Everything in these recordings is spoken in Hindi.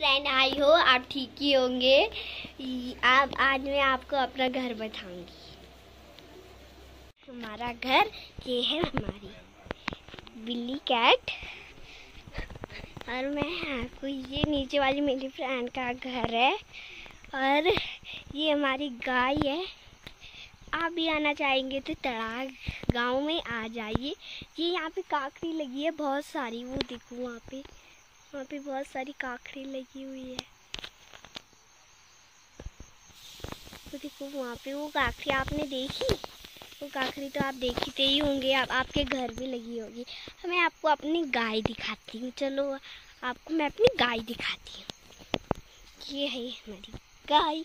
फ्रेंड आई हो, आप ठीक ही होंगे। आप, आज मैं आपको अपना घर बताऊँगी। हमारा घर, ये है हमारी। बिल्ली कैट और मैं आपको ये नीचे वाली मेरी फ्रेंड का घर है। और ये हमारी गाय है। आप भी आना चाहेंगे तो तड़ाग गाँव में आ जाइए। ये यहाँ पे काकड़ी लगी है, बहुत सारी, वो देखो वहाँ पे। वहाँ पे बहुत सारी काकड़ी लगी हुई है। वो देखो वहाँ पे वो काकड़ी आपने देखी? वो काकड़ी तो आप देखते ही होंगे, आप, आपके घर भी लगी होगी। मैं आपको अपनी गाय दिखाती हूँ। चलो, आपको मैं अपनी गाय दिखाती हूँ। ये है हमारी गाय।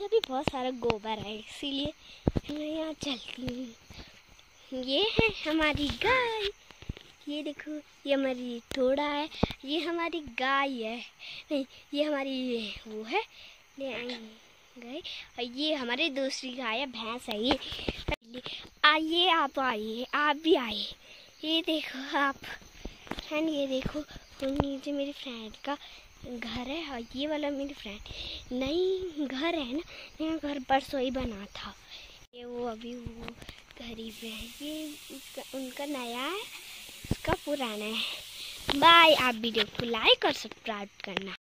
ये भी बहुत सारा गोबर है, इसीलिए मैं यहाँ चलती हूँ। ये है हमारी गाय। ये देखो, ये हमारी थोड़ा है, ये हमारी गाय है। नहीं, ये हमारी वो है। गए और ये हमारी दूसरी गाय है, भैंस है ये। आइए, आप आइए, आप भी आइए। ये देखो आप एंड ये देखो नीचे मेरी फ्रेंड का घर है, और ये वाला मेरी फ्रेंड। नई घर है ना नया घर परसों ही बना था। ये वो अभी वो गरीब है, ये उसका उनका नया है। उसका पुराना है। बाय आप वीडियो को लाइक और सब्सक्राइब करना।